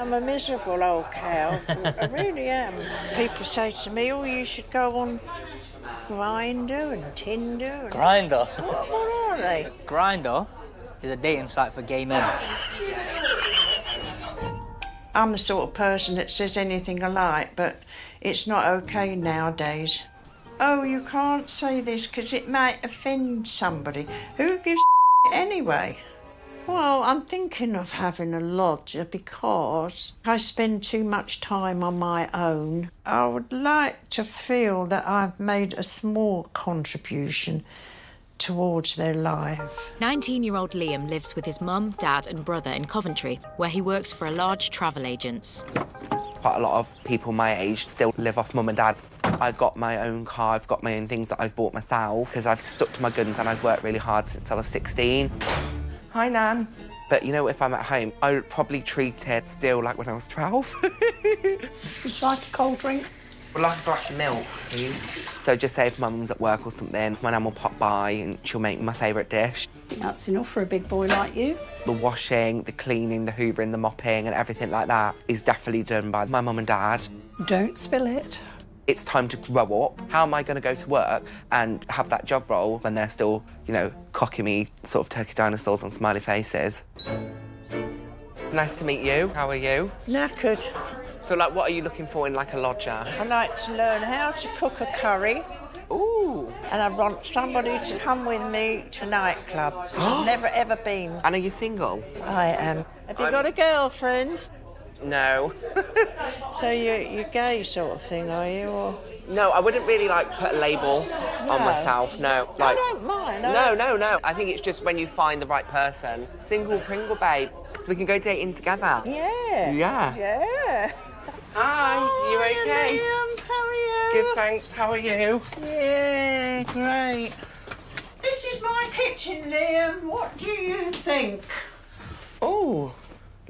I'm a miserable old cow. I really am. People say to me, oh, you should go on Grindr and Tinder. And... Grindr? What, what are they? Grindr is a dating site for gay men. I'm the sort of person that says anything I like, but it's not okay nowadays. Oh, you can't say this because it might offend somebody. Who gives anyway? Well, I'm thinking of having a lodger because I spend too much time on my own. I would like to feel that I've made a small contribution towards their life. 19 year old Liam lives with his mum, dad, and brother in Coventry, where he works for a large travel agents. Quite a lot of people my age still live off mum and dad. I've got my own car, I've got my own things that I've bought myself because I've stuck to my guns and I've worked really hard since I was 16. Hi, Nan. But you know, if I'm at home, I would probably treat it still like when I was 12. Would you like a cold drink? Would like a glass of milk, please. So just say if mum's at work or something, my nan will pop by and she'll make my favourite dish. That's enough for a big boy like you. The washing, the cleaning, the hoovering, the mopping and everything like that is definitely done by my mum and dad. Don't spill it. It's time to grow up. How am I going to go to work and have that job role when they're still, you know, cocking me sort of turkey dinosaurs and smiley faces? Nice to meet you. How are you? Knackered. So, like, what are you looking for in, like, a lodger? I like to learn how to cook a curry. Ooh. And I want somebody to come with me to nightclub. I've never ever been. And are you single? I am. Have you I'm- got a girlfriend? No. So you you're gay sort of thing, are you? Or no, I wouldn't really, like, put a label on myself. No. Like, I don't mind. I No, no, no. I think it's just when you find the right person. Single Pringle, babe. So we can go dating together. Yeah. Yeah. Yeah. Hi, Oh, you hi, okay? Liam. How are you? Good, thanks. How are you? Yeah, great. This is my kitchen, Liam. What do you think?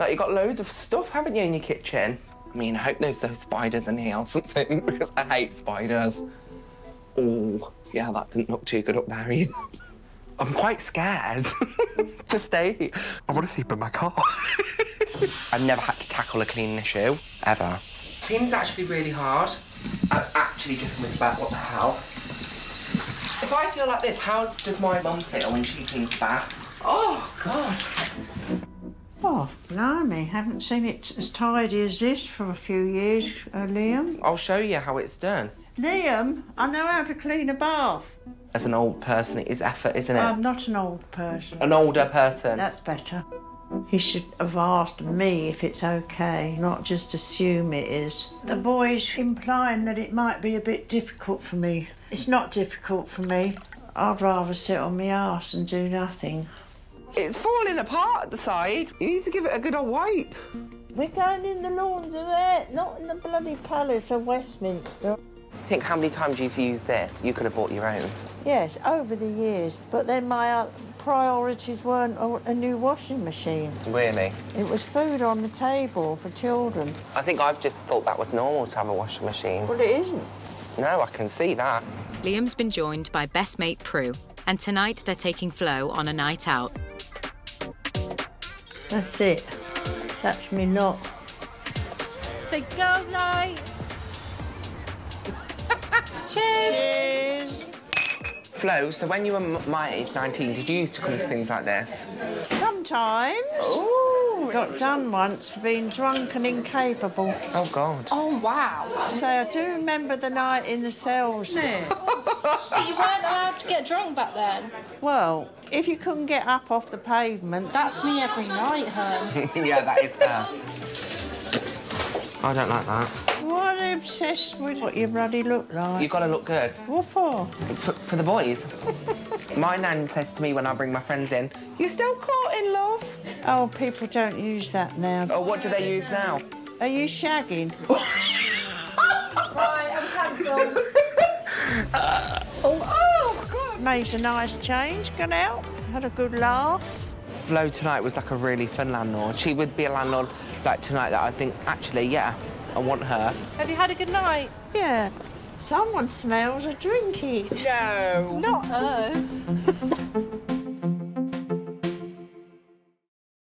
Like you got loads of stuff, haven't you, in your kitchen? I mean, I hope there's no spiders in here or something because I hate spiders. Oh, yeah, that didn't look too good up there either. I'm quite scared to stay here. I want to sleep in my car. I've never had to tackle a cleaning issue, ever. Cleaning's actually really hard. I'm actually just with about what the hell. If I feel like this, how does my mum feel when she cleans the bath? Oh, God. Oh, blimey, haven't seen it as tidy as this for a few years, uh, Liam. I'll show you how it's done. Liam, I know how to clean a bath. As an old person, it is effort, isn't it? I'm not an old person. an older person. That's better. He should have asked me if it's okay, not just assume it is. The boy's implying that it might be a bit difficult for me. It's not difficult for me. I'd rather sit on my arse and do nothing. It's falling apart at the side. You need to give it a good old wipe. We're going in the laundrette, not in the bloody Palace of Westminster. Think how many times you've used this. You could have bought your own. Yes, over the years. But then my uh, priorities weren't a, a new washing machine. Really? It was food on the table for children. I think I've just thought that was normal to have a washing machine. Well, it isn't. No, I can see that. Liam's been joined by best mate Prue, and tonight they're taking Flo on a night out. That's it. That's me lot. It's a girls' night. Cheers. Cheers. Flo, so when you were my age, 19, did you used to cook things like this? Sometimes. Ooh. Got done once for being drunk and incapable. Oh, God. Oh wow. So I do remember the night in the cells. But you weren't allowed to get drunk back then. Well, if you couldn't get up off the pavement, That's me every night, hun. yeah, that is her. I don't like that. what obsessed with what you bloody look like. You've got to look good. What for? For, for the boys. my nan says to me when I bring my friends in, You're still caught in love. Oh, people don't use that now. Oh, what do they use now? Are you shagging? right, I'm cancelled. oh, God. Made a nice change, gone out, had a good laugh. Flo tonight was like a really fun landlord. She would be a landlord like tonight that I think, actually, yeah, I want her. Have you had a good night? Yeah. Someone smells a drinkies. No. Not us.